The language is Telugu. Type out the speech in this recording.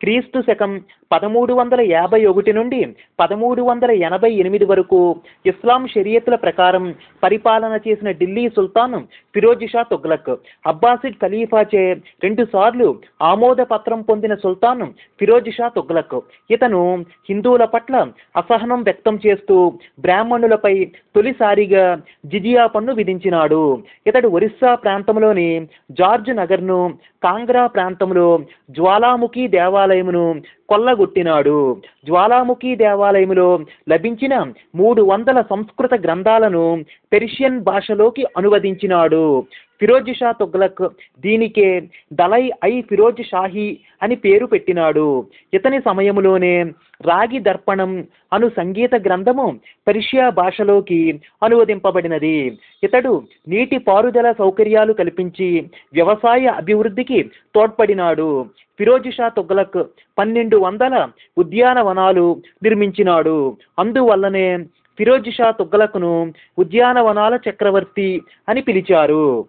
క్రీస్తు శకం పదమూడు వందల యాభై ఒకటి నుండి పదమూడు వందల ఎనభై ఎనిమిది వరకు ఇస్లాం షరియతుల ప్రకారం పరిపాలన చేసిన ఢిల్లీ సుల్తాన్ ఫిరోజ్ షా తుగ్లక్. అబ్బాసిడ్ ఖలీఫాచే రెండుసార్లు ఆమోద పత్రం పొందిన సుల్తాన్ ఫిరోజ్ షా తుగ్లక్. ఇతను హిందువుల పట్ల అసహనం వ్యక్తం చేస్తూ బ్రాహ్మణులపై తొలిసారిగా జిజియా పన్ను విధించినాడు. ఇతడు ఒరిస్సా ప్రాంతంలోని జార్జ్ నగర్ను కాంగ్రా ప్రాంతంలో జ్వాలాముఖి देवालयमुनु కొల్లగొట్టినాడు. జ్వాలాముఖి దేవాలయములో లభించిన మూడు వందల సంస్కృత గ్రంథాలను పెర్షియన్ భాషలోకి అనువదించినాడు. ఫిరోజ్ షా తుగ్లక్ దీనికే దలై ఐ ఫిరోజ్ షాహీ అని పేరు పెట్టినాడు. ఇతని సమయంలోనే రాగి దర్పణం అను సంగీత గ్రంథము పెర్షియా భాషలోకి అనువదింపబడినది. ఇతడు నీటి పారుదల సౌకర్యాలు కల్పించి వ్యవసాయ అభివృద్ధికి తోడ్పడినాడు. ఫిరోజ్ షా తుగ్లక్ పన్నెండు వందల ఉద్యానవనాలు నిర్మించినాడు. అందువల్లనే ఫిరోజ్ షా తుగ్లక్ను ఉద్యానవనాల చక్రవర్తి అని పిలిచారు.